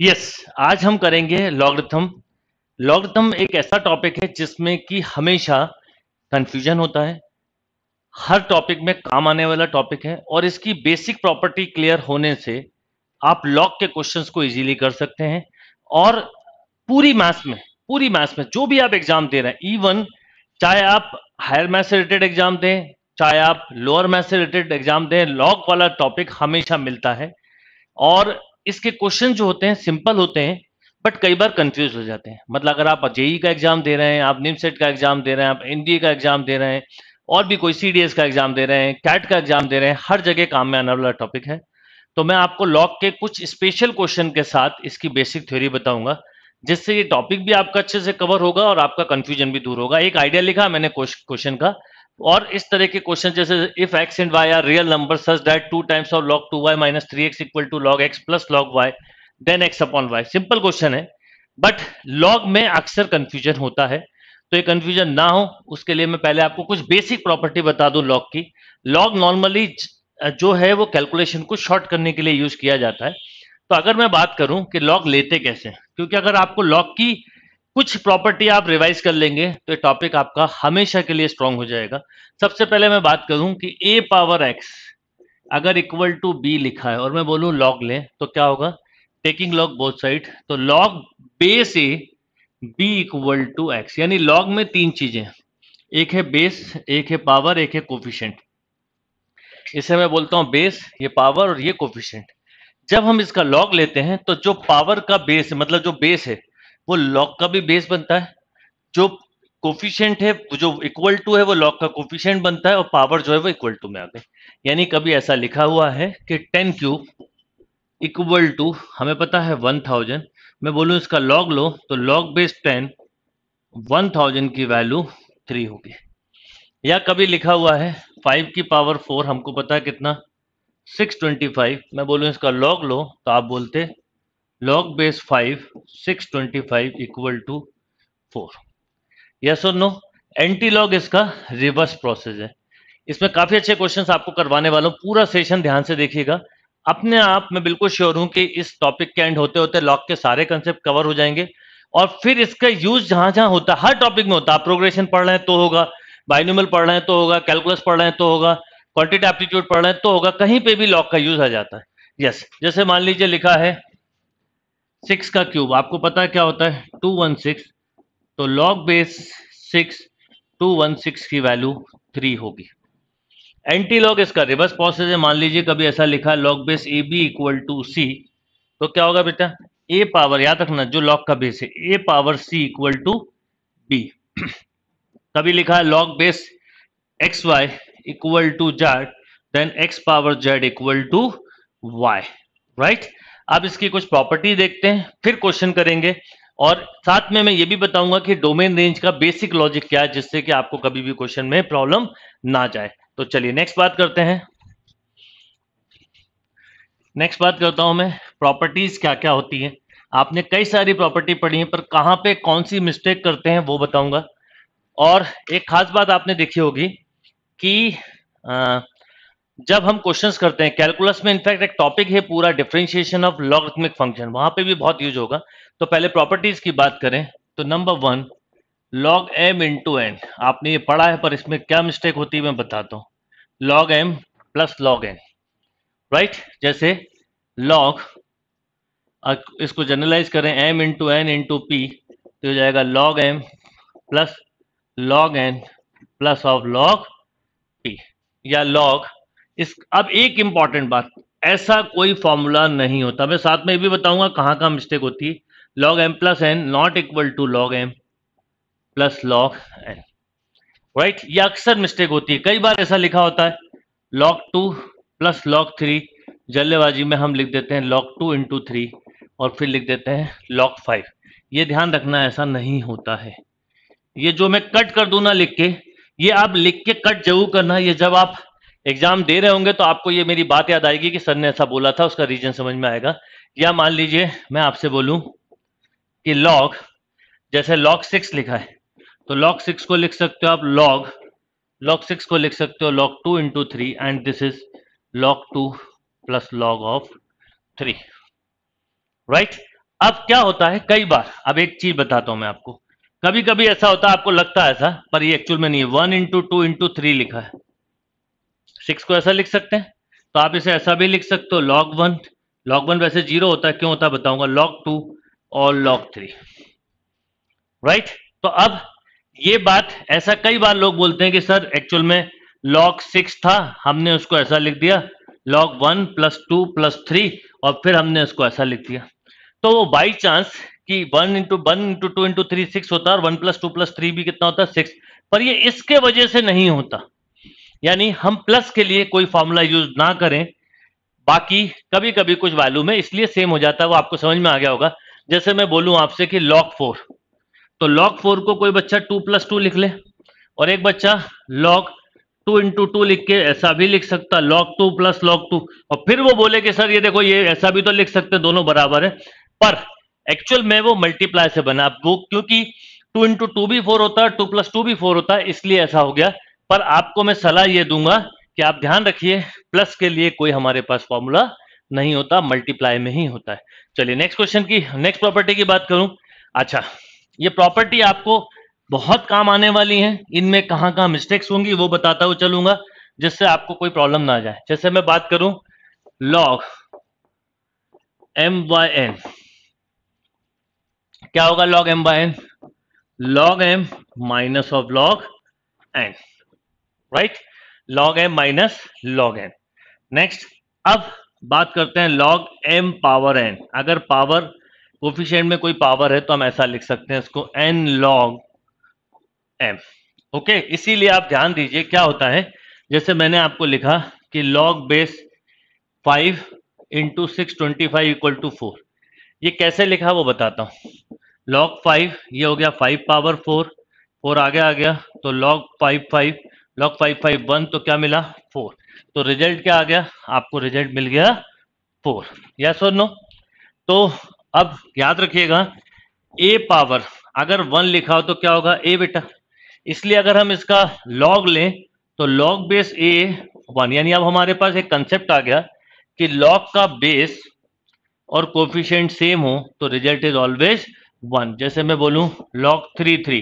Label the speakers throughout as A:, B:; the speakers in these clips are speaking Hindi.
A: यस yes, आज हम करेंगे लॉगरिथम लॉगरिथम एक ऐसा टॉपिक है जिसमें कि हमेशा कंफ्यूजन होता है। हर टॉपिक में काम आने वाला टॉपिक है और इसकी बेसिक प्रॉपर्टी क्लियर होने से आप लॉग के क्वेश्चंस को इजीली कर सकते हैं और पूरी मैथ्स में पूरी मैथ्स में जो भी आप एग्ज़ाम दे रहे हैं इवन चाहे आप हायर मैथ से रिलेटेड एग्ज़ाम दें चाहे आप लोअर मैथ्स से रिलेटेड एग्ज़ाम दें लॉग वाला टॉपिक हमेशा मिलता है। और इसके क्वेश्चन जो होते हैं, सिंपल होते हैं, बट कई बार कंफ्यूज हो जाते हैं। मतलब अगर आप जेई का एग्ज़ाम दे रहे हैं, आप निम सेट का एग्ज़ाम दे रहे हैं, आप एनडीए का एग्ज़ाम दे रहे हैं, और भी कोई सीडीएस का एग्ज़ाम दे रहे हैं कैट का एग्ज़ाम दे रहे हैं, हर जगह काम में आने वाला टॉपिक है। तो मैं आपको लॉक के कुछ स्पेशल क्वेश्चन के साथ इसकी बेसिक थ्योरी बताऊँगा, जिससे ये टॉपिक भी आपका अच्छे से कवर होगा और आपका कंफ्यूजन भी दूर होगा। एक आइडिया लिखा मैंने क्वेश्चन का और इस तरह के क्वेश्चन जैसे if X and Y are real number such that two times of log two Y minus three X equal to log X plus log Y then X upon Y simple question है बट लॉग में अक्सर कंफ्यूजन होता है। तो ये कंफ्यूजन ना हो, उसके लिए मैं पहले आपको कुछ बेसिक प्रॉपर्टी बता दूँ लॉग की। लॉग नॉर्मली जो है वो कैलकुलेशन को शॉर्ट करने के लिए यूज़ किया जाता है। तो अगर मैं बात करूँ कि लॉग लेते कैसे क्योंकि अगर आपको लॉग की कुछ प्रॉपर्टी आप रिवाइज कर लेंगे तो ये टॉपिक आपका हमेशा के लिए स्ट्रांग हो जाएगा। सबसे पहले मैं बात करूँ कि ए पावर एक्स अगर इक्वल टू बी लिखा है, और मैं बोलूँ लॉग लें तो क्या होगा? टेकिंग लॉग बोथ साइड तो log base a b equal to x यानी लॉग में तीन चीज़ें। एक है बेस एक है पावर एक है कोफिशियंट इसे मैं बोलता हूँ बेस ये पावर और ये कोफिशियंट जब हम इसका लॉग लेते हैं तो जो पावर का बेस मतलब जो बेस है वो लॉग का भी बेस बनता है। जो कोफिशियंट है, जो इक्वल टू है, वो लॉग का कोफिशियंट बनता है और पावर जो है, वो इक्वल टू में आ गई। यानी कभी ऐसा लिखा हुआ है कि टेन क्यूब इक्वल टू हमें पता है वन थाउज़ेंड मैं बोलूँ इसका लॉग लो तो log base ten one thousand की वैल्यू थ्री होगी। या कभी लिखा हुआ है फाइव की पावर फोर हमको पता है कितना? सिक्स ट्वेंटी फाइव मैं बोलूँ इसका लॉग लो तो आप बोलते log base 5 625 equal to four yes और नो एंटी लॉग इसका रिवर्स प्रोसेस है। इसमें काफ़ी अच्छे क्वेश्चंस आपको करवाने वाला हूँ। पूरा सेशन ध्यान से देखिएगा। अपने आप मैं बिल्कुल श्योर हूँ कि इस टॉपिक के एंड होते होते लॉग के सारे कंसेप्ट कवर हो जाएँगे। और फिर इसका यूज़ जहाँ जहाँ होता है, हर टॉपिक में होता है। प्रोग्रेशन पढ़ रहे हैं तो होगा बाइनोमल पढ़ रहे हैं तो होगा कैलकुलस पढ़ रहे हैं तो होगा क्वांटिटी एप्टीट्यूड पढ़ रहे हैं तो होगा, कहीं पे भी लॉक का यूज़ आ जाता है। यस जैसे मान लीजिए लिखा है सिक्स का क्यूब। आपको पता है क्या होता है? टू वन सिक्स तो log base six, two one six की वैल्यू थ्री होगी। एंटी लॉग इसका रिवर्स प्रोसेस है। मान लीजिए कभी ऐसा लिखा log base a b equal to c तो क्या होगा बेटा? ए पावर याद रखना, जो लॉग का बेस है a power c equal to b कभी लिखा है log base x y equal to z then x power z equal to y right अब इसकी कुछ प्रॉपर्टी देखते हैं फिर क्वेश्चन करेंगे। और साथ में मैं ये भी बताऊँगा कि डोमेन रेंज का बेसिक लॉजिक क्या है जिससे कि आपको कभी भी क्वेश्चन में प्रॉब्लम ना जाए। तो चलिए नेक्स्ट बात करते हैं। नेक्स्ट बात करता हूँ मैं प्रॉपर्टीज़ क्या क्या होती है। आपने कई सारी प्रॉपर्टी पढ़ी है पर कहाँ पे कौन सी मिस्टेक करते हैं वो बताऊँगा। और एक खास बात आपने देखी होगी कि आ, जब हम क्वेश्चंस करते हैं कैलकुलस में इनफैक्ट एक टॉपिक है पूरा डिफरेंशिएशन ऑफ़ लॉगरिथमिक फ़ंक्शन वहाँ पे भी बहुत यूज़ होगा। तो पहले प्रॉपर्टीज़ की बात करें तो number one log m into n आपने ये पढ़ा है, पर इसमें क्या मिस्टेक होती है मैं बताता हूँ। Log m plus log n right जैसे लॉग इसको जनरलाइज करें m into n into p तो हो जाएगा log m plus log n plus of log p या लॉग इस, अब एक इंपॉर्टेंट बात, ऐसा कोई फॉर्मूला नहीं होता। मैं साथ में ये भी बताऊँगा कहाँ कहाँ मिस्टेक होती है। Log m plus n not equal to log m plus log n right ये अक्सर मिस्टेक होती है। कई बार ऐसा लिखा होता है log two plus log three जल्लेबाजी में हम लिख देते हैं लॉग टू इंटू थ्री और फिर लिख देते हैं लॉग फाइव ये ध्यान रखना ऐसा नहीं होता है। ये जो मैं कट कर दू ना लिख के, ये आप लिख के कट ज़रूर करना। ये जब आप एग्ज़ाम दे रहे होंगे तो आपको ये मेरी बात याद आएगी कि सर ने ऐसा बोला था, उसका रीजन समझ में आएगा। या मान लीजिए, मैं आपसे बोलूँ कि लॉग जैसे लॉग सिक्स लिखा है तो लॉग सिक्स को लिख सकते हो आप लॉग लॉग सिक्स को लिख सकते हो log two into three and this is log two plus log of three right अब क्या होता है, कई बार, अब एक चीज़ बताता हूँ मैं आपको। कभी कभी ऐसा होता है, आपको लगता है ऐसा, पर ये एक्चुअल में नहीं है। One into two into three लिखा है। सिक्स को ऐसा लिख सकते हैं? तो आप इसे ऐसा भी लिख सकते हो लॉग वन लॉग वन वैसे ज़ीरो होता है, क्यों होता है बताऊँगा। लॉग टू और लॉग थ्री राइट तो अब ये बात, ऐसा कई बार लोग बोलते हैं कि सर एक्चुअल में लॉग सिक्स था, हमने उसको ऐसा लिख दिया। Log one plus two plus three और फिर हमने उसको ऐसा लिख दिया। तो वो बाई चांस कि one into one into two into three six होता है, और one plus two plus three भी कितना होता है? सिक्स पर ये इसके वजह से नहीं होता। यानी हम प्लस के लिए कोई फॉर्मूला यूज़ ना करें। बाकी कभी कभी कुछ वैल्यू में इसलिए सेम हो जाता है, वो आपको समझ में आ गया होगा। जैसे मैं बोलूँ आपसे कि लॉग फोर तो लॉग फोर को कोई बच्चा टू प्लस टू लिख ले और एक बच्चा लॉग टू इंटू टू लिख के ऐसा भी लिख सकता log two plus log two और फिर वो बोले कि सर ये देखो, ये ऐसा भी तो लिख सकते दोनों बराबर है। पर एक्चुअल में वो मल्टीप्लाई से बना। वो क्योंकि टू इंटू टू भी फोर होता है टू प्लस टू भी फोर होता है, इसलिए ऐसा हो गया। पर आपको मैं सलाह ये दूँगा कि आप ध्यान रखिए प्लस के लिए कोई हमारे पास फॉर्मूला नहीं होता मल्टीप्लाई में ही होता है। चलिए नेक्स्ट क्वेश्चन की नेक्स्ट प्रॉपर्टी की बात करूँ। अच्छा ये प्रॉपर्टी आपको बहुत काम आने वाली है, इनमें कहाँ कहाँ मिस्टेक्स होंगी वो बताता हुआ चलूँगा, जिससे आपको कोई प्रॉब्लम ना आ जाए। जैसे मैं बात करूँ लॉग एम बाय एन क्या होगा log m by n log m minus of log n right log m minus log n next अब बात करते हैं लॉग एम पावर एन अगर पावर कोफिशियंट में कोई पावर है तो हम ऐसा लिख सकते हैं इसको एन लॉग एम ओके इसीलिए आप ध्यान दीजिए क्या होता है। जैसे मैंने आपको लिखा कि log base five into six twenty five equal to four ये कैसे लिखा वो बताता हूँ। लॉग फाइव ये हो गया फाइव पावर फोर फोर आगे आ गया तो log five five log five five one तो क्या मिला? फोर तो रिज़ल्ट क्या आ गया? आपको रिज़ल्ट मिल गया फोर यस और नो तो अब याद रखिएगा ए पावर अगर वन लिखा हो तो क्या होगा? ए बेटा। इसलिए अगर हम इसका लॉग लें तो लॉग बेस ए वन यानी अब हमारे पास एक कंसेप्ट आ गया कि लॉग का बेस और कोफिशियंट सेम हो तो रिज़ल्ट इज़ ऑलवेज वन जैसे मैं बोलूँ log three three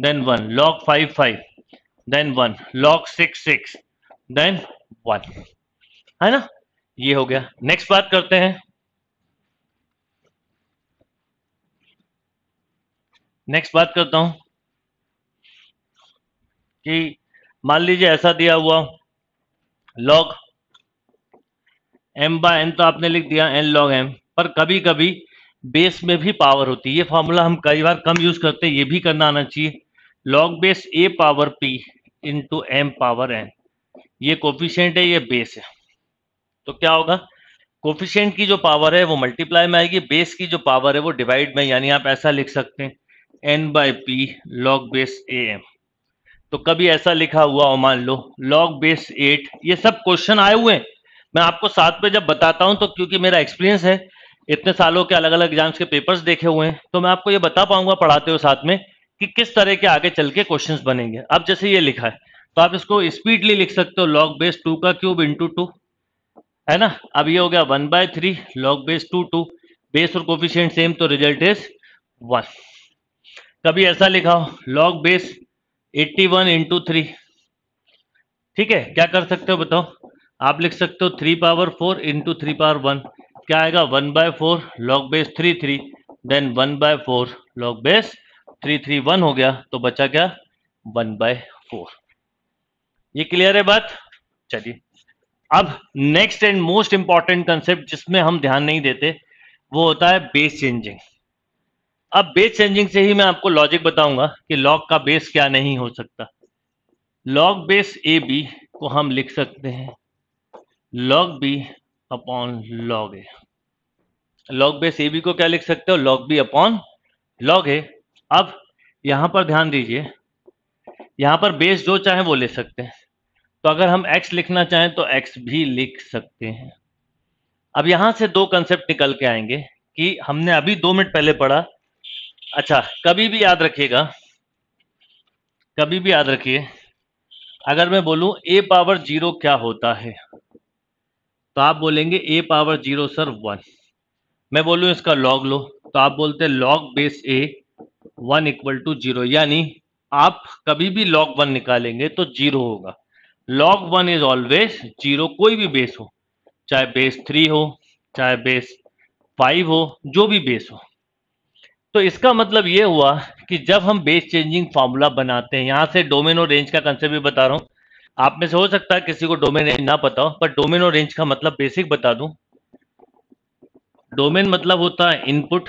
A: then one log five five then one log six six then one है ना? ये हो गया. नेक्स्ट बात करते हैं. नेक्स्ट बात करता हूँ. कि मान लीजिए ऐसा दिया हुआ लॉग एम बाय एन तो आपने लिख दिया एन लॉग एम पर कभी कभी बेस में भी पावर होती है. ये फॉर्मूला हम कई बार कम यूज़ करते हैं. ये भी करना आना चाहिए. Log base a power p into m power n ये कोफिशियंट है, ये बेस है। तो क्या होगा? कोफिशियंट की जो पावर है, वो मल्टीप्लाई में आएगी। बेस की जो पावर है, वो डिवाइड में, यानी आप ऐसा लिख सकते हैं। N by p log base a m तो कभी ऐसा लिखा हुआ हो, मान लो लॉग बेस एट ये सब क्वेश्चन आए हुए हैं। मैं आपको साथ में जब बताता हूँ तो क्योंकि मेरा एक्सपीरियंस है, इतने सालों के अलग अलग एग्ज़ाम्स के पेपर्स देखे हुए हैं तो मैं आपको ये बता पाऊँगा, पढ़ाते हो साथ में। कि किस तरह के आगे चल के क्वेश्चन बनेंगे। अब जैसे ये लिखा है तो आप इसको स्पीडली लिख सकते हो लॉग बेस टू का क्यूब इंटू टू है ना? अब ये हो गया one by three log base two two base और कोफिशियंट सेम तो रिज़ल्ट इज़ वन कभी ऐसा लिखा हो log base 81 one into three ठीक है? क्या कर सकते हो बताओ? आप लिख सकते हो three power four into three power one क्या आएगा? One by four log base three three then one by four log base three three one हो गया तो बचा क्या? वन बाय फोर ये क्लियर है बात? चलिए। अब next and most important concept जिसमें हम ध्यान नहीं देते, वो होता है बेस चेंजिंग अब बेस चेंजिंग से ही मैं आपको लॉजिक बताऊँगा कि लॉग का बेस क्या नहीं हो सकता. लॉग बेस ए बी को हम लिख सकते हैं. Log b upon log a log base a b को क्या लिख सकते हो? Log b upon log a अब यहाँ पर ध्यान दीजिए, यहाँ पर बेस जो चाहे वो ले सकते हैं। तो अगर हम x लिखना चाहें तो x भी लिख सकते हैं। अब यहाँ से दो कंसेप्ट निकल के आएँगे कि हमने अभी दो मिनट पहले पढ़ा। अच्छा कभी भी याद रखिएगा, कभी भी याद रखिए, अगर मैं बोलूँ ए पावर ज़ीरो क्या होता है? तो आप बोलेंगे a power zero sir one मैं बोलूँ इसका लॉग लो तो आप बोलते log base a one equal to zero, यानी आप कभी भी लॉग वन निकालेंगे तो ज़ीरो होगा। Log one is always zero, कोई भी बेस हो, चाहे बेस थ्री हो, चाहे बेस फाइव हो, जो भी बेस हो। तो इसका मतलब ये हुआ कि जब हम बेस चेंजिंग फार्मूला बनाते हैं, यहाँ से डोमेन और रेंज का कंसेप्ट भी बता रहा हूँ। आप में से हो सकता है किसी को डोमेन रेंज ना पता हो, पर डोमेन और रेंज का मतलब बेसिक बता दूँ। डोमेन मतलब होता है input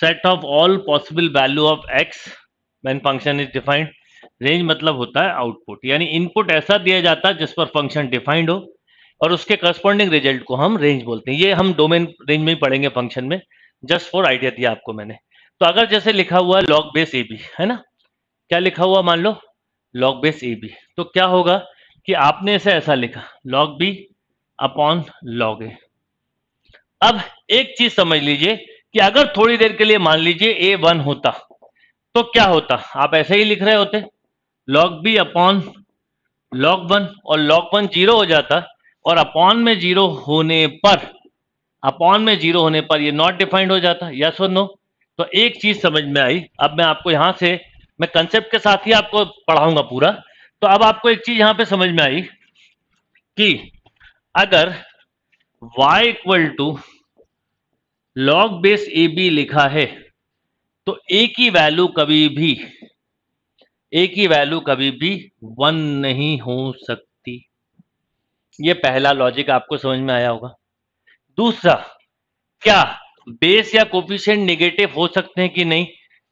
A: set of all possible value of x when function is defined range मतलब होता है आउटपुट यानी इनपुट ऐसा दिया जाता है जिस पर फ़ंक्शन डिफाइंड हो और उसके करस्पॉन्डिंग रिज़ल्ट को हम रेंज बोलते हैं। ये हम डोमेन रेंज में ही पढ़ेंगे फ़ंक्शन में जस्ट फॉर आइडिया दिया आपको मैंने। तो अगर जैसे लिखा हुआ है लॉग बेस ए बी है ना? क्या लिखा हुआ मान लो? लॉग बेस ए बी तो क्या होगा कि आपने इसे ऐसा लिखा log b upon log a अब एक चीज़ समझ लीजिए कि अगर थोड़ी देर के लिए मान लीजिए ए वन होता तो क्या होता? आप ऐसे ही लिख रहे होते। Log b upon log one और लॉग वन ज़ीरो हो जाता और अपॉन में ज़ीरो होने पर अपॉन में ज़ीरो होने पर ये नॉट डिफाइंड हो जाता। यस और नो तो एक चीज़ समझ में आई। अब मैं आपको यहाँ से, मैं कंसेप्ट के साथ ही आपको पढ़ाऊँगा पूरा। तो अब आपको एक चीज़ यहाँ पे समझ में आई कि अगर y equal to log base a b लिखा है तो ए की वैल्यू कभी भी ए की वैल्यू कभी भी वन नहीं हो सकती। ये पहला लॉजिक आपको समझ में आया होगा। दूसरा, क्या बेस या कोफिशिएंट नेगेटिव हो सकते हैं कि नहीं?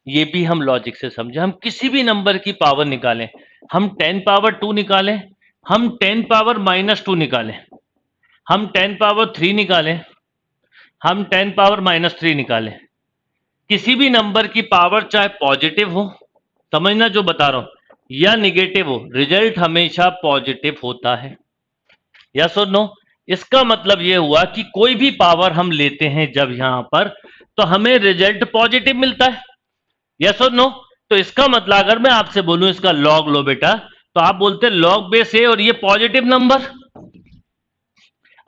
A: ये भी हम लॉजिक से समझे। हम किसी भी नंबर की पावर निकालें। हम टेन पावर टू निकालें। हम टेन पावर माइनस टू निकालें। हम टेन पावर थ्री निकालें। हम टेन पावर माइनस थ्री निकालें। किसी भी नंबर की पावर चाहे पॉजिटिव हो, समझना जो बता रहा हूँ, या निगेटिव हो रिज़ल्ट हमेशा पॉजिटिव होता है। या सो नो इसका मतलब यह हुआ कि कोई भी पावर हम लेते हैं जब यहाँ पर तो हमें रिज़ल्ट पॉजिटिव मिलता है। यस और नो तो इसका मतलब अगर मैं आपसे बोलूँ इसका लॉग लो बेटा तो आप बोलते लॉग बेस है और ये पॉजिटिव नंबर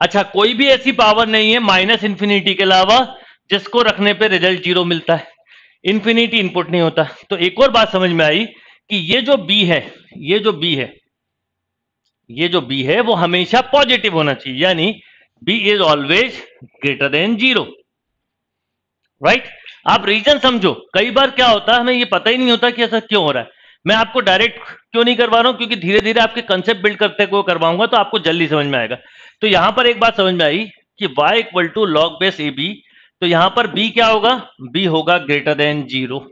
A: अच्छा कोई भी ऐसी पावर नहीं है माइनस इंफिनिटी के अलावा, जिसको रखने पे रिज़ल्ट ज़ीरो मिलता है। इंफिनिटी इनपुट नहीं होता। तो एक और बात समझ में आई कि ये जो बी है, ये जो बी है, ये जो बी है, वो हमेशा पॉजिटिव होना चाहिए। यानी b is always greater than zero right आप रीजन समझो। कई बार क्या होता है, हमें ये पता ही नहीं होता कि ऐसा क्यों हो रहा है। मैं आपको डायरेक्ट क्यों नहीं करवा रहा हूँ? क्योंकि धीरे धीरे आपके कंसेप्ट बिल्ड करते हुए करवाऊँगा तो आपको जल्दी समझ में आएगा। तो यहाँ पर एक बात समझ में आई कि y equal to log base a b तो यहाँ पर b क्या होगा? B होगा ग्रेटर देन ज़ीरो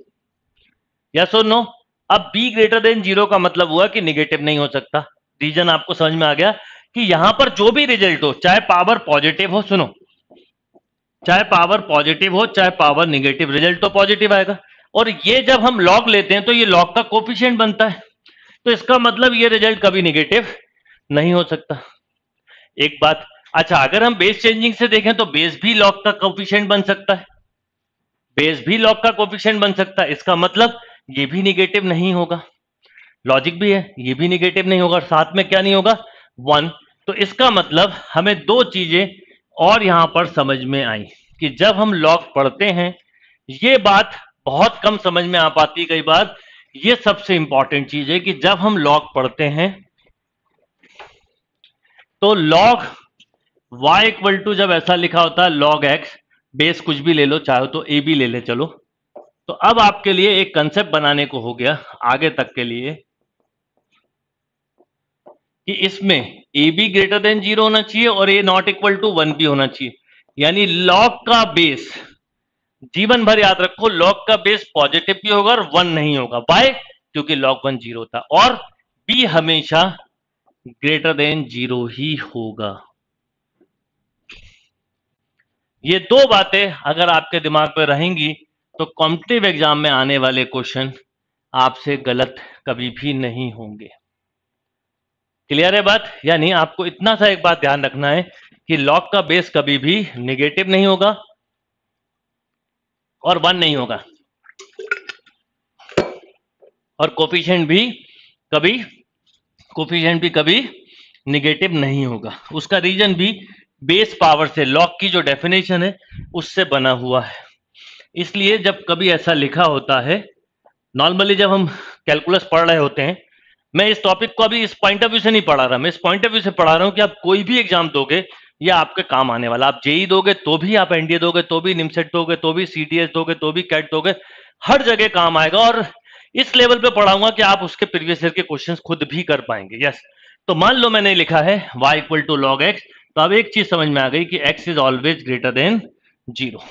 A: या सो नो अब b ग्रेटर देन ज़ीरो का मतलब हुआ कि निगेटिव नहीं हो सकता। रीजन आपको समझ में आ गया कि यहाँ पर जो भी रिज़ल्ट हो, चाहे पावर पॉजिटिव हो, सुनो। चाहे पावर पॉजिटिव हो, चाहे पावर निगेटिव रिज़ल्ट तो पॉजिटिव आएगा। और ये जब हम लॉग लेते हैं तो ये लॉग का कोफिशियंट बनता है। तो इसका मतलब ये रिज़ल्ट कभी निगेटिव नहीं हो सकता। एक बात अच्छा अगर हम बेस चेंजिंग से देखें तो बेस भी लॉग का कोफिशियंट बन सकता है। बेस भी लॉग का कोफिशियंट बन सकता है। इसका मतलब ये भी निगेटिव नहीं होगा। लॉजिक भी है, ये भी निगेटिव नहीं होगा, और साथ में क्या नहीं होगा? वन तो इसका मतलब हमें दो चीज़ें और यहाँ पर समझ में आई कि जब हम लॉग पढ़ते हैं, ये बात बहुत कम समझ में आ पाती कई बार। ये सबसे इंपॉर्टेंट चीज़ है कि जब हम लॉग पढ़ते हैं तो लॉग y इक्वल टू जब ऐसा लिखा होता है लॉग x बेस कुछ भी ले लो, चाहे तो ए भी ले ले, चलो। तो अब आपके लिए एक कंसेप्ट बनाने को हो गया, आगे तक के लिए, कि इसमें a b greater than zero होना चाहिए और a not equal to one भी होना चाहिए। यानी लॉग का बेस जीवन भर याद रखो लॉग का बेस पॉजिटिव भी होगा और वन नहीं होगा. बाय क्योंकि लॉग वन ज़ीरो था. और बी हमेशा ग्रेटर देन ज़ीरो ही होगा. ये दो बातें अगर आपके दिमाग पर रहेंगी तो कॉम्पिटिव एग्ज़ाम में आने वाले क्वेश्चन आपसे गलत कभी भी नहीं होंगे. क्लियर है बात? यानी आपको इतना सा एक बात ध्यान रखना है कि लॉग का बेस कभी भी निगेटिव नहीं होगा. और वन नहीं होगा। और कोफिशिएंट भी कभी कोफिशिएंट भी कभी निगेटिव नहीं होगा। उसका रीजन भी बेस पावर से लॉक की जो डेफिनेशन है, उससे बना हुआ है। इसलिए जब कभी ऐसा लिखा होता है नॉर्मली जब हम कैलकुलस पढ़ रहे होते हैं, मैं इस टॉपिक को अभी इस पॉइंट ऑफ़ व्यू से नहीं पढ़ा रहा। मैं इस पॉइंट ऑफ़ व्यू से पढ़ा रहा हूँ कि आप कोई भी एग्ज़ाम दोगे ये आपके काम आने वाला। आप जेई दोगे तो भी, आप एनडीए दोगे तो भी, निमसेट दोगे तो भी, सीडीएस दोगे तो भी, कैट दोगे, हर जगह काम आएगा। और इस लेवल पे पढ़ाऊँगा कि आप उसके प्रीवियस ईयर के क्वेश्चंस खुद भी कर पाएँगे। यस। तो मान लो मैंने लिखा है y equal to log x तो अब एक चीज़ समझ में आ गई कि x is always greater than zero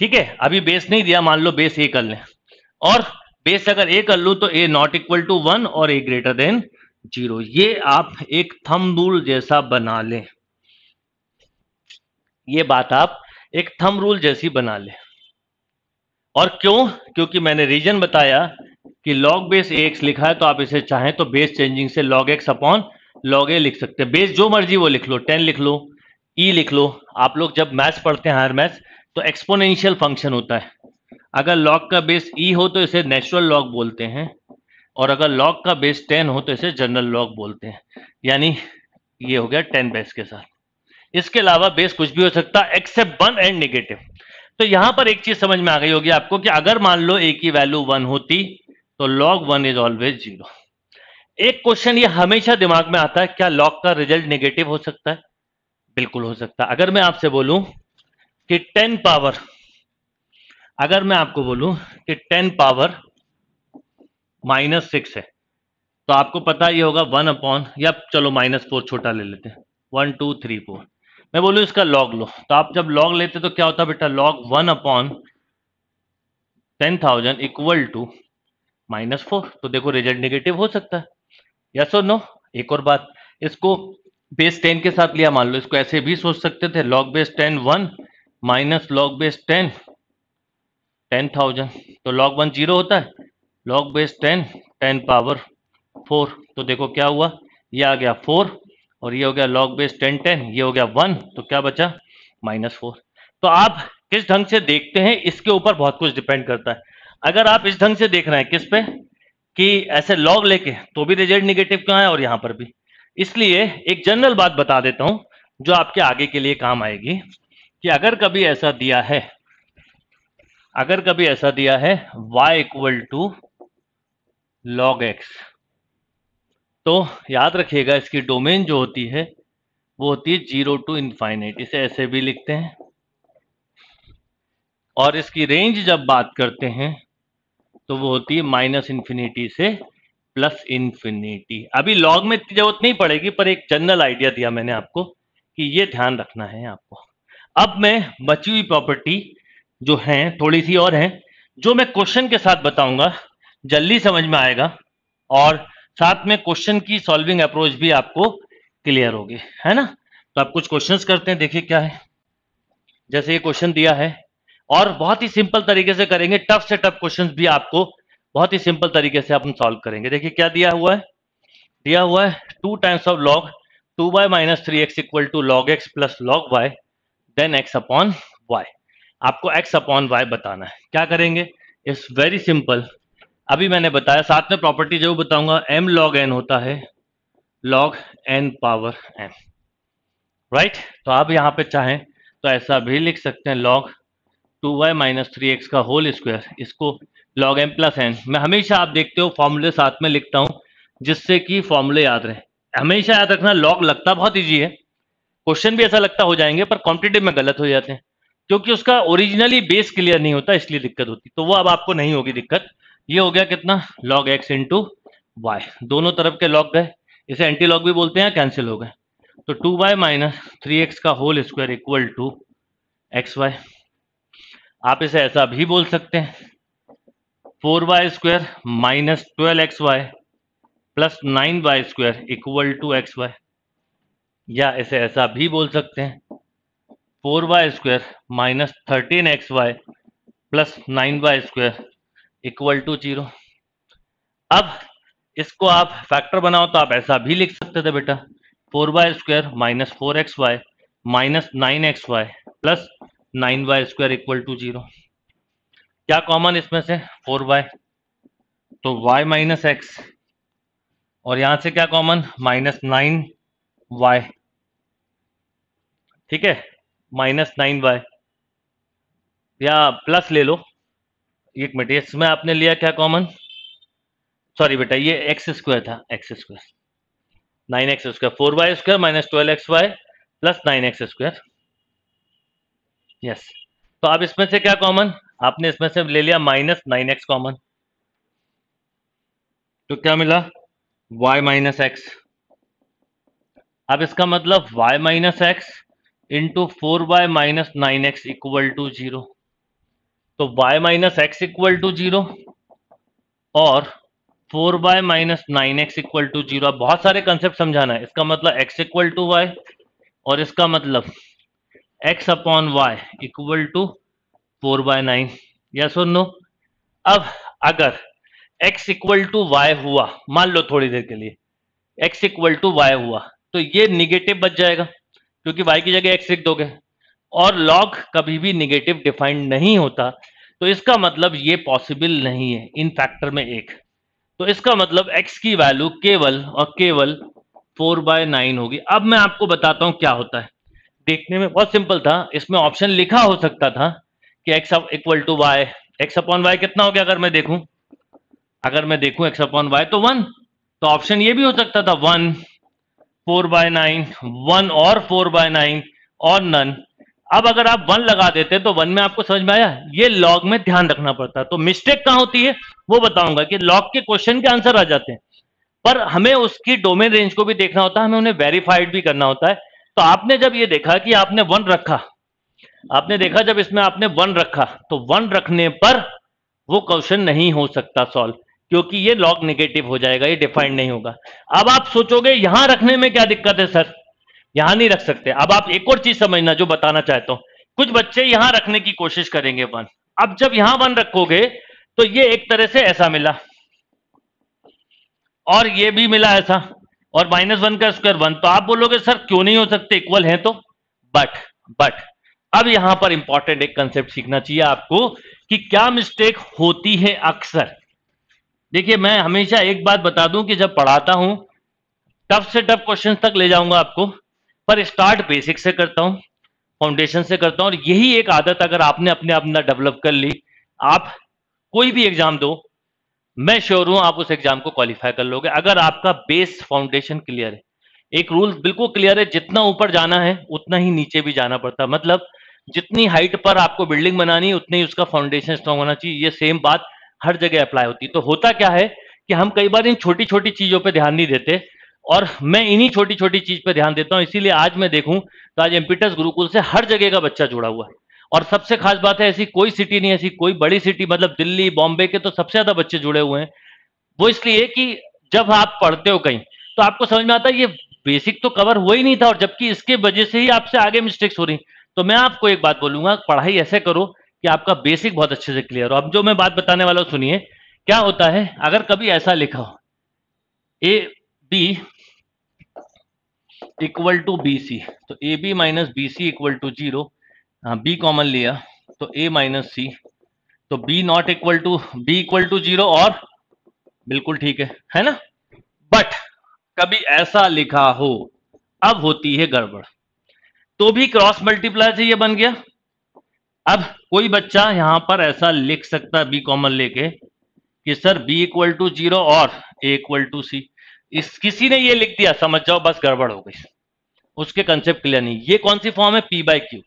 A: ठीक है? अभी बेस नहीं दिया, मान लो बेस ए कर लें। और बेस अगर ए कर लू तो a not equal to one और ए ग्रेटर देन ज़ीरो ये आप एक थम रूल जैसा बना लें। ये बात आप एक थम रूल जैसी बना लें। और क्यों? क्योंकि मैंने रीजन बताया कि लॉग बेस एक्स लिखा है तो आप इसे चाहें तो बेस चेंजिंग से log x upon log a लिख सकते हैं। बेस जो मर्ज़ी वो लिख लो टेन लिख लो ई e लिख लो। आप लोग जब मैथ्स पढ़ते हैं हायर मैथ्स तो एक्सपोनेंशियल फ़ंक्शन होता है। अगर लॉग का बेस ई e हो तो इसे नेचुरल लॉग बोलते हैं, और अगर लॉग का बेस टेन हो तो इसे जनरल लॉग बोलते हैं। यानी ये हो गया टेन बेस के साथ। इसके अलावा बेस कुछ भी हो सकता है एक्सेप्ट वन एंड निगेटिव तो यहाँ पर एक चीज़ समझ में आ गई होगी आपको कि अगर मान लो ए की वैल्यू वन होती तो log one is always zero एक क्वेश्चन ये हमेशा दिमाग में आता है, क्या लॉग का रिज़ल्ट नेगेटिव हो सकता है? बिल्कुल हो सकता है। अगर मैं आपसे बोलूँ कि टेन पावर अगर मैं आपको बोलूँ कि टेन पावर माइनस सिक्स है तो आपको पता ही होगा वन अपॉन या चलो माइनस फोर छोटा ले लेते हैं। वन टू थ्री फोर मैं बोलूँ इसका लॉग लो। तो आप जब लॉग लेते तो क्या होता बेटा? Log one upon ten thousand equal to minus four तो देखो रिज़ल्ट नेगेटिव हो सकता है। यस और नो एक और बात, इसको बेस टेन के साथ लिया, मान लो इसको ऐसे भी सोच सकते थे। Log base ten one minus log base ten ten thousand तो लॉग वन ज़ीरो होता है। Log base ten ten power four तो देखो क्या हुआ? ये आ गया फोर और ये हो गया लॉग बेस टेन टेन ये हो गया वन तो क्या बचा? माइनस फोर तो आप किस ढंग से देखते हैं, इसके ऊपर बहुत कुछ डिपेंड करता है। अगर आप इस ढंग से देख रहे हैं किस पे, कि ऐसे लॉग लेके तो भी रिज़ल्ट निगेटिव क्यों है और यहाँ पर भी। इसलिए एक जनरल बात बता देता हूँ, जो आपके आगे के लिए काम आएगी, कि अगर कभी ऐसा दिया है, अगर कभी ऐसा दिया है, y equal to log x तो याद रखिएगा, इसकी डोमेन जो होती है, वो होती है ज़ीरो टू इनफाइनाइट। इसे ऐसे भी लिखते हैं। और इसकी रेंज जब बात करते हैं तो वो होती है माइनस इन्फिनिटी से प्लस इन्फिनिटी। अभी लॉग में इतनी ज़रूरत नहीं पड़ेगी, पर एक जनरल आइडिया दिया मैंने आपको कि ये ध्यान रखना है आपको। अब मैं बची हुई प्रॉपर्टी जो है, थोड़ी सी और है, जो मैं क्वेश्चन के साथ बताऊँगा, जल्दी समझ में आएगा, और साथ में क्वेश्चन की सॉल्विंग अप्रोच भी आपको क्लियर होगी, है ना? तो आप कुछ क्वेश्चंस करते हैं, देखिए क्या है। जैसे ये क्वेश्चन दिया है, और बहुत ही सिंपल तरीके से करेंगे टफ से टफ क्वेश्चंस भी आपको बहुत ही सिंपल तरीके से हम सॉल्व करेंगे। देखिए क्या दिया हुआ है? दिया हुआ है two times of log two by minus three x equal to log x plus log y then x upon y आपको एक्स अपॉन वाई बताना है। क्या करेंगे? इट्स वेरी सिंपल अभी मैंने बताया, साथ में प्रॉपर्टी जो बताऊँगा। एम लॉग एन होता है। Log n power m right तो आप यहाँ पे चाहें तो ऐसा भी लिख सकते हैं। Log two y minus three x का होल स्क्वायर इसको लॉग एम प्लस एन मैं हमेशा आप देखते हो फॉर्मूले साथ में लिखता हूँ, जिससे कि फॉर्मूले याद रहे। हमेशा याद रखना लॉग लगता बहुत ईजी है। क्वेश्चन भी ऐसा लगता हो जाएँगे, पर कॉम्पिटेटिव में गलत हो जाते हैं। क्योंकि उसका ओरिजिनली बेस क्लियर नहीं होता, इसलिए दिक्कत होती। तो वो अब आपको नहीं होगी दिक्कत। ये हो गया कितना? लॉग एक्स इंटू वाई दोनों तरफ़ के लॉग गए। इसे एंटी लॉग भी बोलते हैं कैंसिल हो गए? तो two y minus three x का whole square equal to x y आप इसे ऐसा भी बोल सकते हैं। Four y square minus twelve x y plus nine y square equal to x y या इसे ऐसा भी बोल सकते हैं। Four y square minus thirteen x y plus nine y square equal to zero. अब इसको आप फैक्टर बनाओ तो आप ऐसा भी लिख सकते थे बेटा। Four y square minus four x y minus nine x y plus nine y square equal to zero. क्या कॉमन इसमें से? फोर वाई तो वाई माइनस एक्स। और यहाँ से क्या कॉमन? Minus nine y. ठीक है? Minus nine y. या प्लस ले लो। एक मिनट, इसमें आपने लिया क्या कॉमन सॉरी बेटा, ये एक्स स्क्वायर था x square nine x square four y square minus twelve x y plus nine x square yes तो अब इसमें से क्या कॉमन आपने इसमें से ले लिया माइनस नाइन एक्स कॉमन तो क्या मिला? y माइनस एक्स अब इसका मतलब y minus x into four y minus nine x equal to zero तो y minus x equal to zero और four by minus nine x equal to zero बहुत सारे कंसेप्ट समझाना है। इसका मतलब x इक्वल टू वाई और इसका मतलब x upon y equal to four by nine या सुन नो अब अगर x इक्वल टू वाई हुआ, मान लो थोड़ी देर के लिए, x इक्वल टू वाई हुआ तो ये निगेटिव बच जाएगा, क्योंकि y की जगह x लिख दोगे। और log कभी भी निगेटिव डिफाइंड नहीं होता तो इसका मतलब ये पॉसिबल नहीं है इन फैक्टर में एक। तो इसका मतलब x की वैल्यू केवल और केवल फोर बाय नाइन होगी। अब मैं आपको बताता हूँ क्या होता है। देखने में बहुत सिंपल था। इसमें ऑप्शन लिखा हो सकता था कि x equal to y x upon y कितना हो गया अगर मैं देखूँ? अगर मैं देखूँ एक्स अपॉन वाई तो वन तो ऑप्शन ये भी हो सकता था one four by nine one और फोर बाय नाइन और नन अब अगर आप वन लगा देते तो वन में आपको समझ में आया, ये लॉग में ध्यान रखना पड़ता। है तो मिस्टेक कहाँ होती है? वो बताऊँगा कि लॉग के क्वेश्चन के आंसर आ जाते हैं। पर हमें उसकी डोमेन रेंज को भी देखना होता है हमें उन्हें वेरीफाइड भी करना होता है। तो आपने जब ये देखा कि आपने वन रखा, आपने देखा जब इसमें आपने वन रखा तो वन रखने पर वो क्वेश्चन नहीं हो सकता सॉल्व क्योंकि ये लॉग नेगेटिव हो जाएगा, ये डिफाइंड नहीं होगा। अब आप सोचोगे, यहाँ रखने में क्या दिक्कत है सर यहाँ नहीं रख सकते। अब आप एक और चीज़ समझना, जो बताना चाहता हूँ। कुछ बच्चे यहाँ रखने की कोशिश करेंगे, वन। अब जब यहाँ वन रखोगे तो ये एक तरह से ऐसा मिला। और ये भी मिला ऐसा। और माइनस वन का स्क्वायर वन। तो आप बोलोगे, सर, क्यों नहीं हो सकते? इक्वल है तो? बट बट, अब यहाँ पर इंपॉर्टेंट एक कंसेप्ट सीखना चाहिए आपको कि क्या मिस्टेक होती है अक्सर। देखिए, मैं हमेशा एक बात बता दूँ कि जब पढ़ाता हूँ, टफ से टफ क्वेश्चन तक ले जाऊँगा आपको। पर स्टार्ट बेसिक से करता हूँ फाउंडेशन से करता हूँ और यही एक आदत अगर आपने अपने अपना डेवलप कर ली, आप कोई भी एग्ज़ाम दो, मैं श्योर हूँ आप उस एग्ज़ाम को क्वालिफाई कर लोगे। अगर आपका बेस फाउंडेशन क्लियर है, एक रूल बिल्कुल क्लियर है, जितना ऊपर जाना है, उतना ही नीचे भी जाना पड़ता है। मतलब जितनी हाइट पर आपको बिल्डिंग बनानी है, उतनी ही उसका फाउंडेशन स्ट्रांग होना चाहिए। ये सेम बात हर जगह अप्लाई होती है। तो होता क्या है कि हम कई बार इन छोटी छोटी चीज़ों पर ध्यान नहीं देते और मैं इन्हीं छोटी छोटी चीज़ पर ध्यान देता हूँ, इसीलिए आज मैं देखूँ तो आज एम्पिटस गुरुकुल से हर जगह का बच्चा जुड़ा हुआ है। और सबसे खास बात है, ऐसी कोई सिटी नहीं ऐसी कोई बड़ी सिटी मतलब दिल्ली, बॉम्बे के तो सबसे ज़्यादा बच्चे जुड़े हुए हैं। वो इसलिए कि जब आप पढ़ते हो कहीं तो आपको समझ में आता है, ये बेसिक तो कवर हुआ ही नहीं था, और जबकि इसके वजह से ही आपसे आगे मिस्टेक्स हो रही तो मैं आपको एक बात बोलूँगा, पढ़ाई ऐसे करो कि आपका बेसिक बहुत अच्छे से क्लियर हो। अब जो मैं बात बताने वाला हूँ, सुनिए, क्या होता है, अगर कभी ऐसा लिखा हो, a, b equal to b c तो a b minus b c equal to zero b common लिया. तो ए माइनस सी तो b not equal to b equal to zero और बिल्कुल ठीक है है ना? बट कभी ऐसा लिखा हो, अब होती है गड़बड़। तो भी क्रॉस मल्टीप्लाई से ये बन गया। अब कोई बच्चा यहाँ पर ऐसा लिख सकता बी कॉमन लेके कि sir b equal to zero और ए इक्वल टू सी इस किसी ने ये लिख दिया, समझ जाओ, बस गड़बड़ हो गई। उसके कंसेप्ट क्लियर नहीं। ये कौन सी फॉर्म है? P by q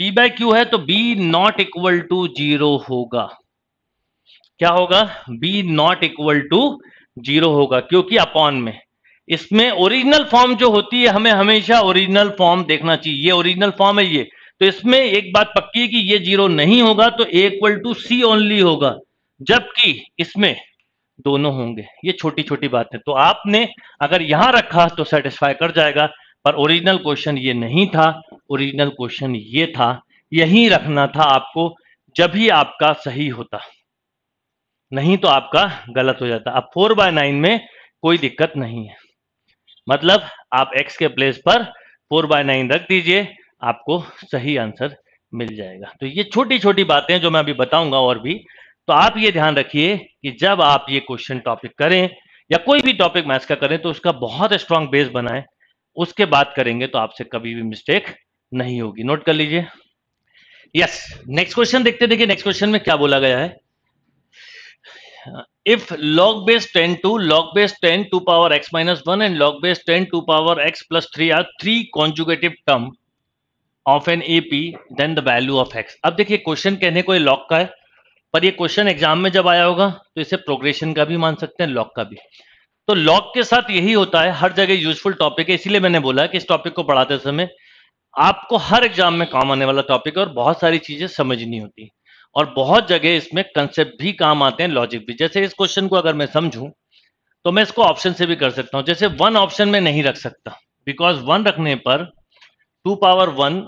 A: p by q है तो b not equal to zero होगा। क्या होगा? B not equal to zero होगा, क्योंकि अपॉन में। इसमें ओरिजिनल फॉर्म जो होती है, हमें हमेशा ओरिजिनल फॉर्म देखना चाहिए। ये ओरिजिनल फॉर्म है ये। तो इसमें एक बात पक्की है कि ये ज़ीरो नहीं होगा तो a equal to c only होगा। जबकि इसमें दोनों होंगे। ये छोटी छोटी बात है। तो आपने अगर यहाँ रखा तो सेटिस्फाई कर जाएगा, पर ओरिजिनल क्वेश्चन ये नहीं था। ओरिजिनल क्वेश्चन ये था। यही रखना था आपको जब ही आपका सही होता। नहीं तो आपका गलत हो जाता। अब फोर बाय नाइन में कोई दिक्कत नहीं है। मतलब आप एक्स के प्लेस पर फोर बाय नाइन रख दीजिए, आपको सही आंसर मिल जाएगा। तो ये छोटी छोटी बातें जो मैं अभी बताऊँगा और भी। तो आप ये ध्यान रखिए कि जब आप ये क्वेश्चन टॉपिक करें या कोई भी टॉपिक मैथ्स का करें तो उसका बहुत स्ट्रांग बेस बनाए, उसके बाद करेंगे तो आपसे कभी भी मिस्टेक नहीं होगी। नोट कर लीजिए। यस नेक्स्ट क्वेश्चन देखते देखिए नेक्स्ट क्वेश्चन में क्या बोला गया है? If log base 10 to log base 10 to power x minus 1 and log base 10 to power x plus 3 are three conjugative term of an AP then the value of x. अब देखिए क्वेश्चन कहने को लॉग का है। पर ये क्वेश्चन एग्ज़ाम में जब आया होगा तो इसे प्रोग्रेशन का भी मान सकते हैं लॉग का भी। तो लॉग के साथ यही होता है, हर जगह यूजफुल टॉपिक है, इसीलिए मैंने बोला कि इस टॉपिक को पढ़ाते समय आपको हर एग्ज़ाम में काम आने वाला टॉपिक है और बहुत सारी चीज़ें समझनी होती है। और बहुत जगह इसमें कंसेप्ट भी काम आते हैं लॉजिक भी। जैसे इस क्वेश्चन को अगर मैं समझूं तो मैं इसको ऑप्शन से भी कर सकता हूँ। जैसे वन ऑप्शन में नहीं रख सकता बिकॉज़ वन रखने पर टू पावर वन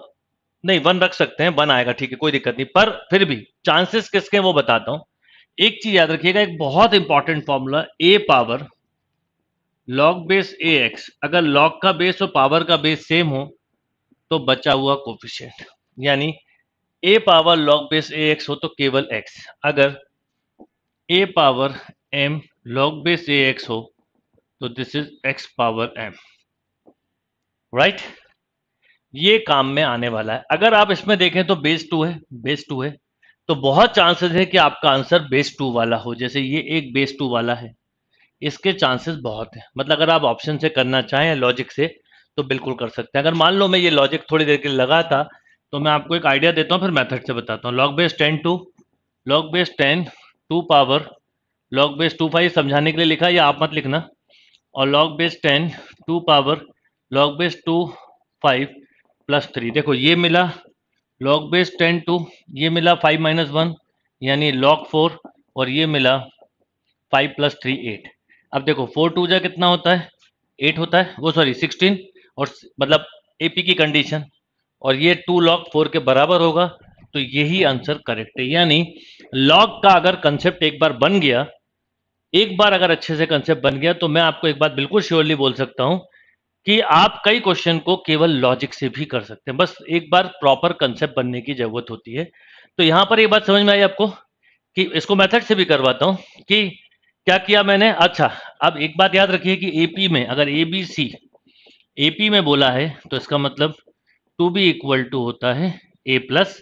A: नहीं वन रख सकते हैं वन आएगा, ठीक है, कोई दिक्कत नहीं। पर फिर भी चांसेस किसके वो बताता हूँ। एक चीज़ याद रखिएगा, एक बहुत important formula a power log base a x अगर लॉग का बेस और पावर का बेस सेम हो तो बचा हुआ कोफिशियंट यानी a power log base a x हो तो केवल एक्स अगर a power m log base a x हो तो this is x power m right ये काम में आने वाला है। अगर आप इसमें देखें तो बेस टू है बेस टू है। तो बहुत चांसेस है कि आपका आंसर बेस टू वाला हो। जैसे ये एक बेस टू वाला है, इसके चांसेस बहुत है। मतलब अगर आप ऑप्शन से करना चाहें लॉजिक से तो बिल्कुल कर सकते हैं। अगर मान लो मैं ये लॉजिक थोड़ी देर के लिए लगा था तो मैं आपको एक आइडिया देता हूँ, फिर मेथड से बताता हूँ। Log base ten two log base ten two power log base two five समझाने के लिए लिखा या आप मत लिखना। और log base ten two power log base two five plus three. देखो, ये मिला लॉग बेस टेन टू, ये मिला फाइव माइनस वन, यानी लॉग फोर, और ये मिला फाइव प्लस थ्री एट। अब देखो, फोर टू जा कितना होता है? एट होता है। वो सॉरी सिक्सटीन, और मतलब एपी की कंडीशन और ये टू लॉग फोर के बराबर होगा तो यही आंसर करेक्ट है। यानी लॉग का अगर कंसेप्ट एक बार बन गया, एक बार अगर अच्छे से कंसेप्ट बन गया तो मैं आपको एक बात बिल्कुल श्योरली बोल सकता हूँ कि आप कई क्वेश्चन को केवल लॉजिक से भी कर सकते हैं। बस एक बार प्रॉपर कंसेप्ट बनने की ज़रूरत होती है। तो यहाँ पर एक बात समझ में आई आपको कि इसको मेथड से भी करवाता हूँ कि क्या किया मैंने? अच्छा अब एक बात याद रखिए कि एपी में अगर ए बी सी एपी में बोला है तो इसका मतलब टू बी इक्वल टू होता है ए प्लस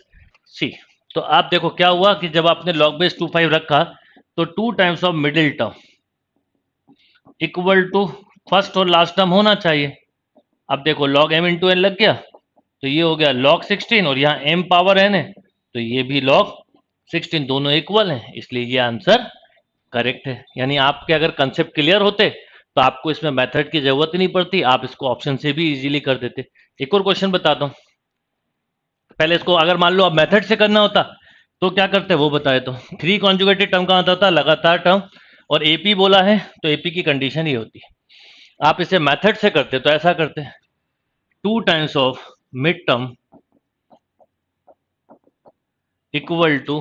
A: सी तो आप देखो क्या हुआ कि जब आपने लॉग बेस टू फाइव रखा तो two times of middle term equal to first और लास्ट टर्म होना चाहिए। अब देखो लॉग एम इंटू एन लग गया तो ये हो गया लॉग सिक्सटीन और यहाँ एम पावर एन है तो ये भी लॉग सिक्सटीन दोनों इक्वल हैं, इसलिए ये आंसर करेक्ट है। यानी आपके अगर कंसेप्ट क्लियर होते तो आपको इसमें मेथड की ज़रूरत ही नहीं पड़ती, आप इसको ऑप्शन से भी इजीली कर देते। एक और क्वेश्चन बताता हूँ। पहले इसको अगर मान लो अब मेथड से करना होता तो क्या करते, वो बताए तो। थ्री कॉन्जुगेटेड टर्म का आता था? लगातार टर्म और एपी बोला है तो एपी की कंडीशन ही होती। है आप इसे मेथड से करते तो ऐसा करते two times of mid term equal to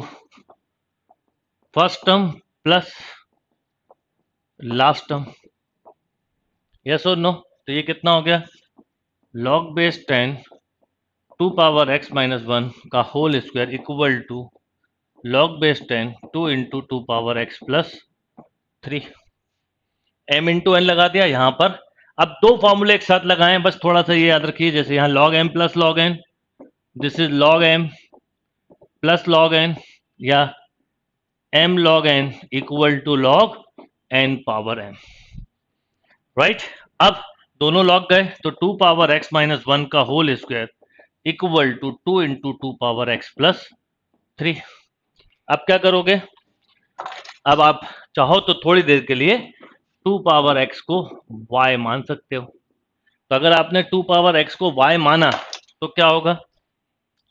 A: first term plus last term yes और नो तो ये कितना हो गया? Log base ten two power x minus one का whole square equal to log base ten two into two power x plus three m into n लगा दिया यहाँ पर। अब दो फॉर्मूले एक साथ लगाएँ, बस थोड़ा सा ये याद रखिए, जैसे यहाँ log m plus log n this is log m plus log n या m log n equal to log n power m right अब दोनों लॉग गए तो two power x minus one का whole square equal to two into two power x plus three अब क्या करोगे? अब आप चाहो तो थोड़ी देर के लिए टू पावर एक्स को वाई मान सकते हो। तो अगर आपने टू पावर एक्स को वाई माना तो क्या होगा?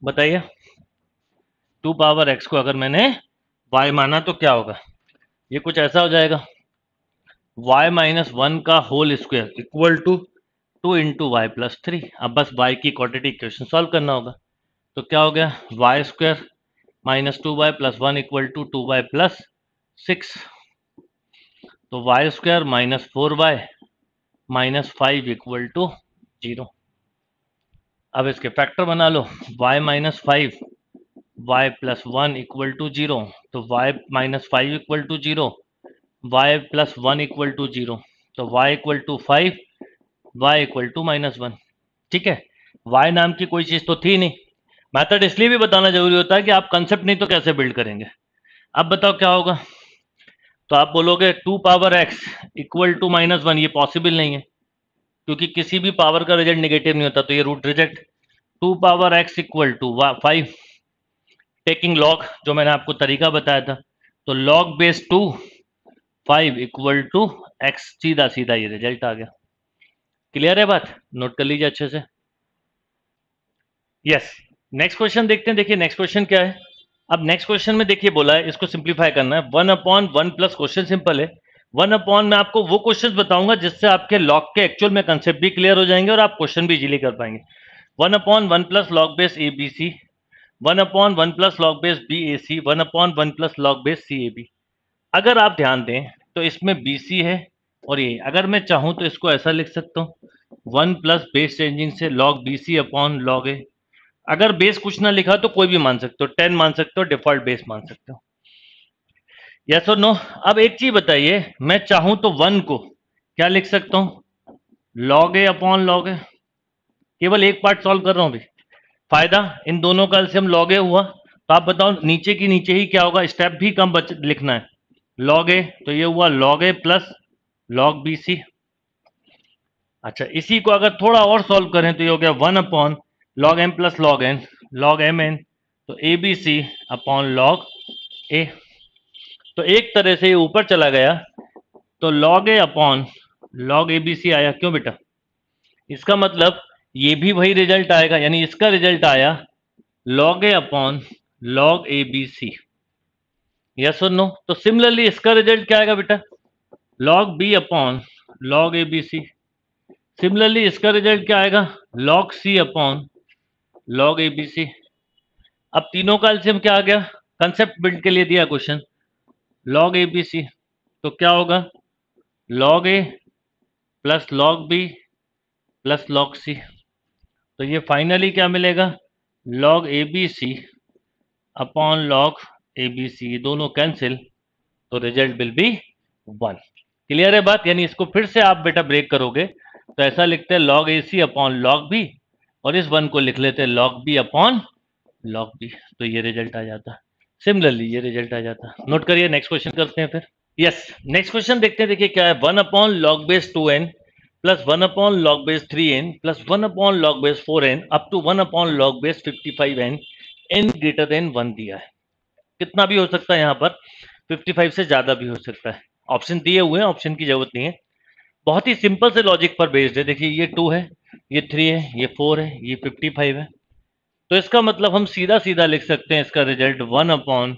A: बताइए। टू पावर एक्स को अगर मैंने वाई माना तो क्या होगा? ये कुछ ऐसा हो जाएगा। y माइनस वन का whole square equal to two into y plus three. अब बस y की क्वाड्रेटिक इक्वेशन सॉल्व करना होगा। तो क्या हो गया? Y square minus two y plus one equal to two y plus six तो y square minus four y minus five equal to zero अब इसके फैक्टर बना लो. y minus five y plus one equal to zero तो y minus five equal to zero y plus one equal to zero तो y equal to five y equal to minus one ठीक है? y नाम की कोई चीज़ तो थी नहीं. मैथड इसलिए भी बताना ज़रूरी होता है कि आप कंसेप्ट नहीं तो कैसे बिल्ड करेंगे? अब बताओ क्या होगा? तो आप बोलोगे two power x equal to minus one ये पॉसिबल नहीं है, क्योंकि किसी भी पावर का रिज़ल्ट नेगेटिव नहीं होता तो ये root reject two power x equal to five taking log जो मैंने आपको तरीका बताया था तो log base two five equal to x सीधा सीधा ये रिज़ल्ट आ गया. क्लियर है बात? नोट कर लीजिए अच्छे से. यस नेक्स्ट क्वेश्चन देखते हैं. देखिए नेक्स्ट क्वेश्चन क्या है? अब नेक्स्ट क्वेश्चन में देखिए बोला है, इसको सिंप्लीफाई करना है। One upon one plus question simple है। वन अपॉन में आपको वो क्वेश्चन बताऊँगा जिससे आपके लॉक के एक्चुअल में कंसेप्ट भी क्लियर हो जाएँगे और आप क्वेश्चन भी इजीली कर पाएँगे। One upon one plus log base a b c one upon one plus log base b a c one upon one plus log base c a b अगर आप ध्यान दें तो इसमें बी सी है और ये। अगर मैं चाहूँ तो इसको ऐसा लिख सकता हूँ। वन प्लस बेस चेंजिंग से log b c upon log a अगर बेस कुछ ना लिखा तो कोई भी मान सकते हो टेन मान सकते हो डिफ़ॉल्ट बेस मान सकते हो। यस और नो अब एक चीज़ बताइए, मैं चाहूँ तो वन को क्या लिख सकता हूँ? Log a upon log a केवल एक पार्ट सॉल्व कर रहा हूँ अभी। फ़ायदा, इन दोनों का हम लॉग ए हुआ। तो आप बताओ, नीचे की नीचे ही क्या होगा? स्टेप भी कम बच, लिखना है। लॉग ए तो ये हुआ log a plus log b c अच्छा इसी को अगर थोड़ा और सॉल्व करें तो ये हो गया one upon log m plus log n log m n तो a b c upon log a तो एक तरह से ये ऊपर चला गया तो log a upon log a b c आया। क्यों बेटा? इसका मतलब ये भी वही रिज़ल्ट आएगा, यानी इसका रिज़ल्ट आया log a upon log a b c yes और नो तो सिमिलरली इसका रिज़ल्ट क्या आएगा बेटा? Log b upon log a b c similarly इसका रिज़ल्ट क्या आएगा? Log c upon log a b c अब तीनों का एल्सियम क्या आ गया? कंसेप्ट बिल्ड के लिए दिया question log a b c तो क्या होगा? Log a plus log b plus log c तो ये फाइनली क्या मिलेगा? Log a b c upon log a b c दोनों कैंसिल तो result will be one clear है बात? यानी इसको फिर से आप बेटा ब्रेक करोगे तो ऐसा लिखते हैं log a c upon log b और इस वन को लिख लेते हैं log b upon log b तो ये रिज़ल्ट आ जाता। सिमिलरली ये रिज़ल्ट आ जाता। नोट करिए नेक्स्ट क्वेश्चन करते हैं फिर। यस नेक्स्ट क्वेश्चन देखते हैं, देखिए क्या है। One upon log base two n plus one upon log base three n plus one upon log base four n up to one upon log base fifty five n n greater than one दिया है। कितना भी हो सकता है यहाँ पर फिफ्टी फाइव से ज़्यादा भी हो सकता है। ऑप्शन दिए हुए हैं ऑप्शन की ज़रूरत नहीं है। बहुत ही सिंपल से लॉजिक पर बेस्ड है। देखिए, ये टू है, ये थ्री है, ये फोर है, ये फिफ्टी फाइव है। तो इसका मतलब हम सीधा सीधा लिख सकते हैं इसका result one upon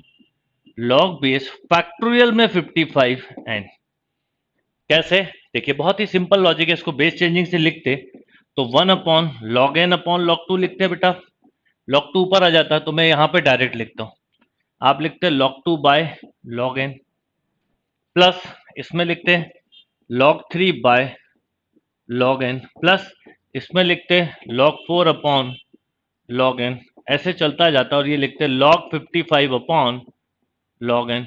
A: log base factorial में फिफ्टी फाइव एन कैसे? देखिए, बहुत ही सिंपल लॉजिक है, इसको बेस चेंजिंग से लिखते। तो one upon log n upon log two लिखते हैं बेटा। लॉग टू ऊपर आ जाता है तो मैं यहाँ पे डायरेक्ट लिखता हूँ। आप लिखते हैं log two by log n plus इसमें लिखते हैं log three by log n plus इसमें लिखते log four upon log n ऐसे चलता जाता है और ये लिखते log fifty five upon log n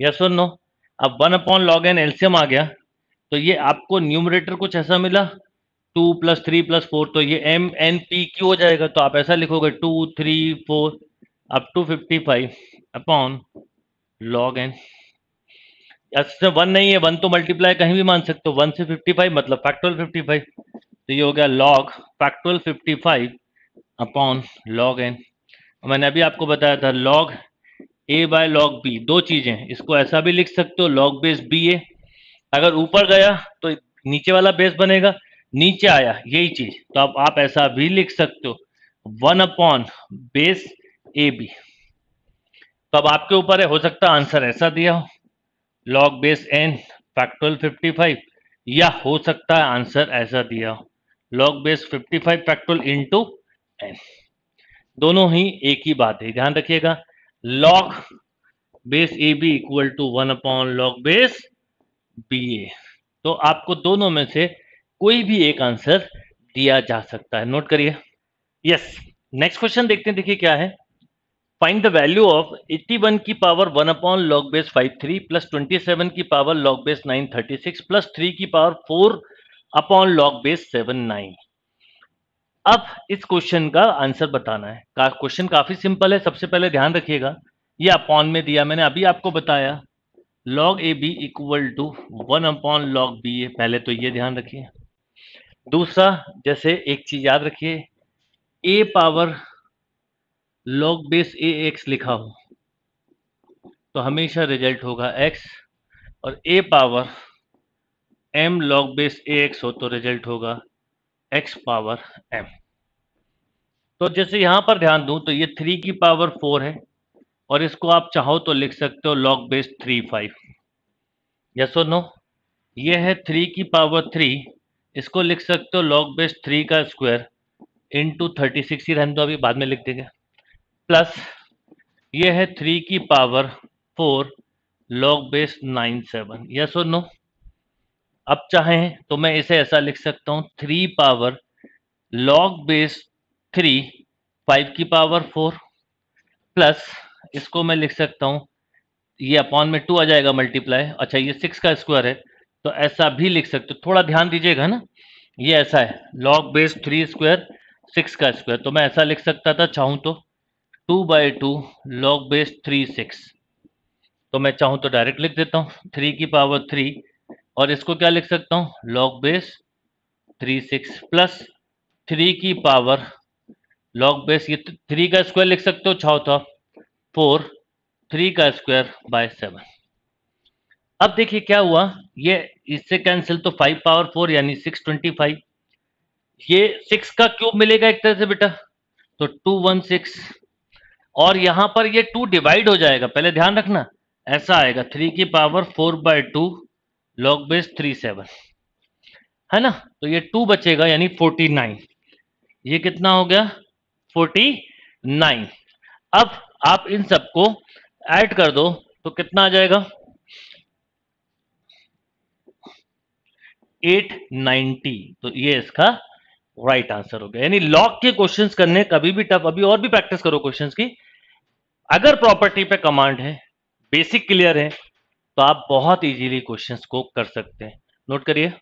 A: yes और नो अब वन अपॉन लॉग एन एल्सियम आ गया। तो ये आपको न्यूमरेटर कुछ ऐसा मिला two plus three plus four तो ये एम एन पी क्यू हो जाएगा। तो आप ऐसा लिखोगे two three four up to fifty five upon log n one नहीं है वन तो मल्टीप्लाई कहीं भी मान सकते हो वन से फिफ्टी फाइव मतलब फैक्टोरियल फिफ्टी फाइव तो ये हो गया log factorial fifty five upon log n मैंने अभी आपको बताया था log a by log b दो चीज़ें, इसको ऐसा भी लिख सकते हो लॉग बेस बी ए अगर ऊपर गया तो नीचे वाला बेस बनेगा, नीचे आया, यही चीज़ तो अब आप ऐसा भी लिख सकते हो one upon base a b तो अब आपके ऊपर है, हो सकता आंसर ऐसा दिया हो। लॉग बेस एन फैक्टोरियल 55 या हो सकता है आंसर ऐसा दिया log base 55 factorial into n दोनों ही एक ही बात है, ध्यान रखिएगा। Log base a b equal to one upon log base b a तो आपको दोनों में से कोई भी एक आंसर दिया जा सकता है। नोट करिए। यस नेक्स्ट क्वेश्चन देखते हैं। देखिए क्या है। फाइंड द वैल्यू ऑफ़ 81 की power 1 upon log base 53 plus 27 की पावर लॉग बेस 936 प्लस 3 की पावर 4 अपॉन लॉग बेस सेवन नाइन अब इस क्वेश्चन का आंसर बताना है। का, क्वेश्चन काफ़ी सिंपल है। सबसे पहले ध्यान रखिएगा। ये अपॉन में दिया मैंने अभी आपको बताया। Log a b equal to one upon log b a पहले तो ये ध्यान रखिए। दूसरा जैसे एक चीज़ याद रखिए। A power log base a x लिखा हो तो हमेशा रिज़ल्ट होगा एक्स और a power m log base a x हो तो रिज़ल्ट होगा एक्स पावर एम तो जैसे यहाँ पर ध्यान दूँ तो ये थ्री की पावर फोर है और इसको आप चाहो तो लिख सकते हो log base three five yes or no ये है थ्री की पावर थ्री इसको लिख सकते हो लॉग बेस थ्री का स्क्वायर इंटू थर्टी सिक्स ही रहने दो, अभी बाद में लिख देंगे। प्लस ये है थ्री की power four log base nine seven yes और नो अब चाहें तो मैं इसे ऐसा लिख सकता हूँ three power log base three five की पावर फोर प्लस इसको मैं लिख सकता हूँ, ये अपॉन में टू आ जाएगा मल्टीप्लाई अच्छा ये सिक्स का स्क्वायर है तो ऐसा भी लिख सकते हो। थोड़ा ध्यान दीजिएगा ना? ये ऐसा है log base three square six का स्क्वायर तो मैं ऐसा लिख सकता था, चाहूँ तो। Two by two log base three six तो मैं चाहूँ तो डायरेक्ट लिख देता हूँ थ्री की पावर थ्री और इसको क्या लिख सकता हूँ? Log base three six plus three की पावर लॉग बेस ये थ्री का स्क्वायर लिख सकते हो? चाहो तो फोर थ्री का स्क्वायर बाय सेवन अब देखिए क्या हुआ, ये इससे कैंसिल तो फाइव पावर फोर यानी सिक्स ट्वेंटी फाइव ये सिक्स का क्यूब मिलेगा एक तरह से बेटा। तो टू वन सिक्स और यहाँ पर ये टू डिवाइड हो जाएगा। पहले ध्यान रखना, ऐसा आएगा। थ्री की power four by two log base three seven है ना? तो ये टू बचेगा, यानी फोर्टी नाइन ये कितना हो गया? फोर्टी नाइन अब आप इन सबको ऐड कर दो तो कितना आ जाएगा? एट नाइनटी तो ये इसका राइट right आंसर हो गया। यानी लॉग के क्वेश्चंस करने, कभी भी टफ अभी और भी प्रैक्टिस करो क्वेश्चंस की। अगर प्रॉपर्टी पे कमांड है बेसिक क्लियर है तो आप बहुत इजीली क्वेश्चंस को कर सकते हैं। नोट करिए।